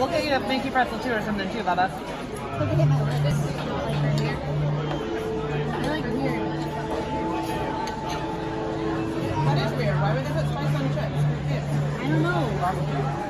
We'll get you a Mickey pretzel too or something too, Bubba. Look at my lips. Like right here. Like weird. That is weird. Why would they put spice on chips? I don't know.